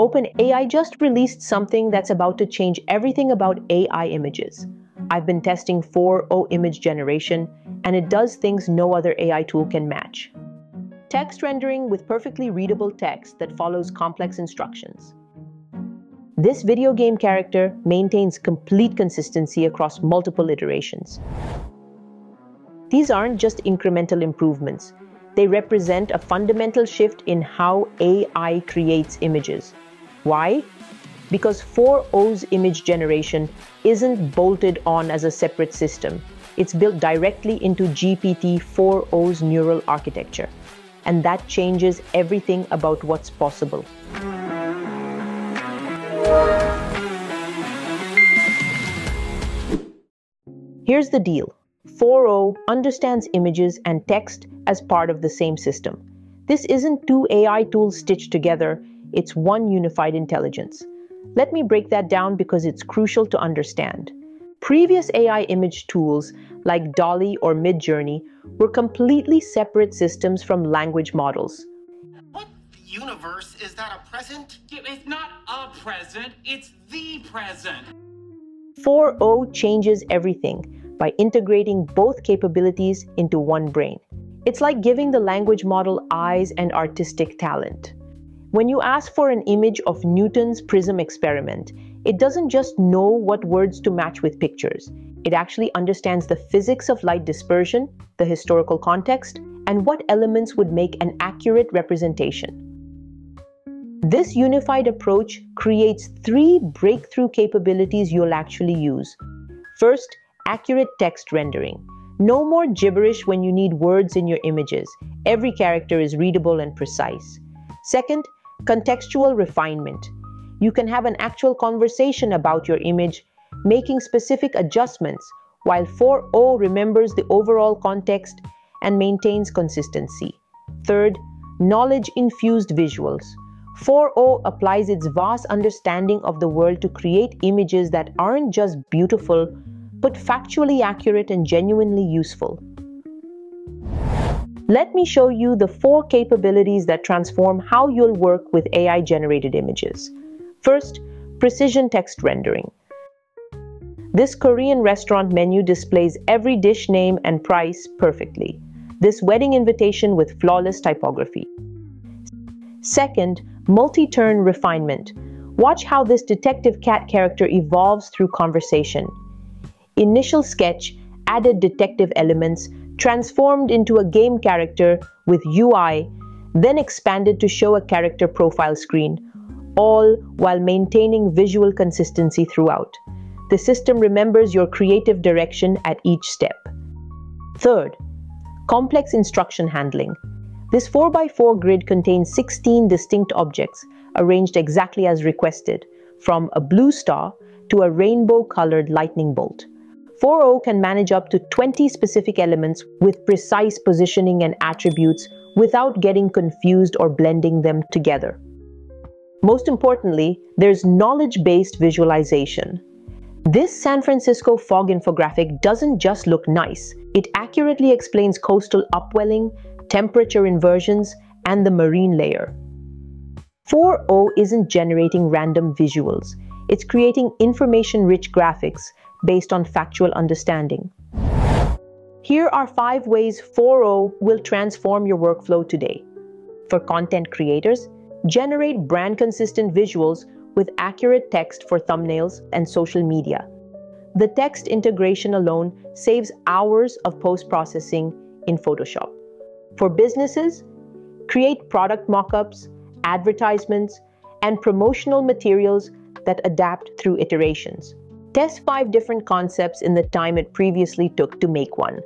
OpenAI just released something that's about to change everything about AI images. I've been testing 4o image generation, and it does things no other AI tool can match. Text rendering with perfectly readable text that follows complex instructions. This video game character maintains complete consistency across multiple iterations. These aren't just incremental improvements. They represent a fundamental shift in how AI creates images. Why? Because 4O's image generation isn't bolted on as a separate system. It's built directly into GPT-4o's neural architecture. And that changes everything about what's possible. Here's the deal. 4o understands images and text as part of the same system. This isn't two AI tools stitched together, it's one unified intelligence. Let me break that down because it's crucial to understand. Previous AI image tools like DALL-E or Midjourney were completely separate systems from language models. What universe is that a present? It's not a present, it's the present. 4o changes everything by integrating both capabilities into one brain. It's like giving the language model eyes and artistic talent. When you ask for an image of Newton's prism experiment, it doesn't just know what words to match with pictures. It actually understands the physics of light dispersion, the historical context, and what elements would make an accurate representation. This unified approach creates three breakthrough capabilities you'll actually use. First, accurate text rendering. No more gibberish when you need words in your images. Every character is readable and precise. Second, contextual refinement. You can have an actual conversation about your image, making specific adjustments, while 4o remembers the overall context and maintains consistency. Third, knowledge infused visuals. 4o applies its vast understanding of the world to create images that aren't just beautiful but factually accurate and genuinely useful. Let me show you the four capabilities that transform how you'll work with AI generated images. First, precision text rendering. This Korean restaurant menu displays every dish name and price perfectly. This wedding invitation with flawless typography. Second, multi-turn refinement. Watch how this detective cat character evolves through conversation. Initial sketch added detective elements, transformed into a game character with UI, then expanded to show a character profile screen, all while maintaining visual consistency throughout. The system remembers your creative direction at each step. Third, complex instruction handling. This 4x4 grid contains 16 distinct objects arranged exactly as requested, from a blue star to a rainbow-colored lightning bolt. 4o can manage up to 20 specific elements with precise positioning and attributes without getting confused or blending them together. Most importantly, there's knowledge-based visualization. This San Francisco fog infographic doesn't just look nice, it accurately explains coastal upwelling, temperature inversions, and the marine layer. 4o isn't generating random visuals, it's creating information-rich graphics based on factual understanding. Here are five ways 4o will transform your workflow today. For content creators, generate brand consistent visuals with accurate text for thumbnails and social media. The text integration alone saves hours of post processing in Photoshop. For businesses, create product mockups, advertisements, and promotional materials that adapt through iterations. Test five different concepts in the time it previously took to make one.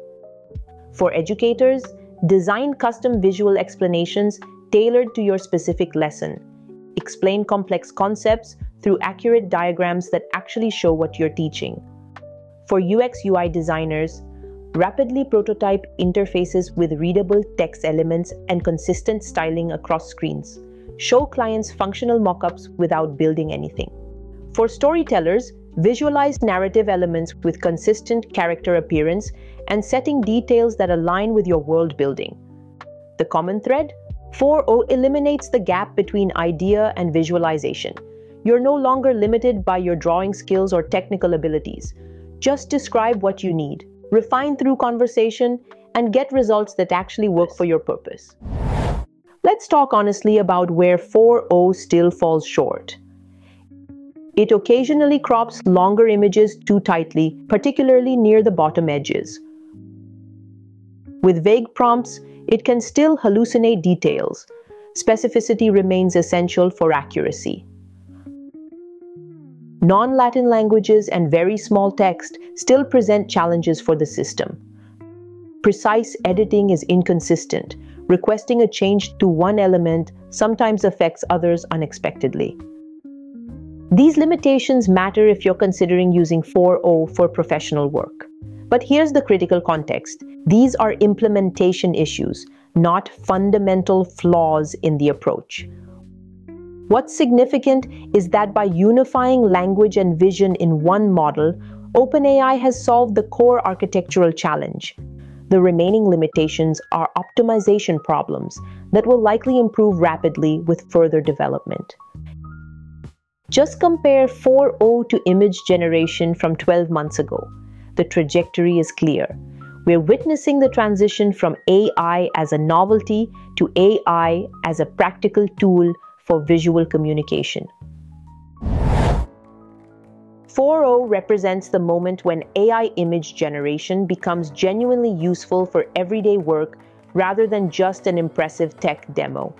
For educators, design custom visual explanations tailored to your specific lesson. Explain complex concepts through accurate diagrams that actually show what you're teaching. For UX UI designers, rapidly prototype interfaces with readable text elements and consistent styling across screens. Show clients functional mockups without building anything. For storytellers, Visualize narrative elements with consistent character appearance and setting details that align with your world building. The common thread? 4o eliminates the gap between idea and visualization. You're no longer limited by your drawing skills or technical abilities. Just describe what you need, refine through conversation, and get results that actually work for your purpose. Let's talk honestly about where 4o still falls short. It occasionally crops longer images too tightly, particularly near the bottom edges. With vague prompts, it can still hallucinate details. Specificity remains essential for accuracy. Non-Latin languages and very small text still present challenges for the system. Precise editing is inconsistent. Requesting a change to one element sometimes affects others unexpectedly. These limitations matter if you're considering using 4o for professional work. But here's the critical context. These are implementation issues, not fundamental flaws in the approach. What's significant is that by unifying language and vision in one model, OpenAI has solved the core architectural challenge. The remaining limitations are optimization problems that will likely improve rapidly with further development. Just compare 4o to image generation from 12 months ago. The trajectory is clear. We're witnessing the transition from AI as a novelty to AI as a practical tool for visual communication. 4o represents the moment when AI image generation becomes genuinely useful for everyday work rather than just an impressive tech demo.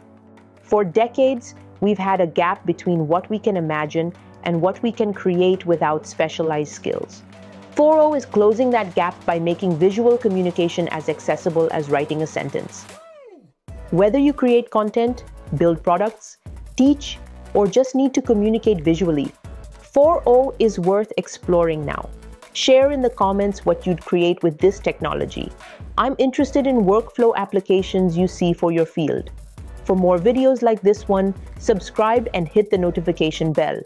For decades, we've had a gap between what we can imagine and what we can create without specialized skills. 4o is closing that gap by making visual communication as accessible as writing a sentence. Whether you create content, build products, teach, or just need to communicate visually, 4o is worth exploring now. Share in the comments what you'd create with this technology. I'm interested in workflow applications you see for your field. For more videos like this one, subscribe and hit the notification bell.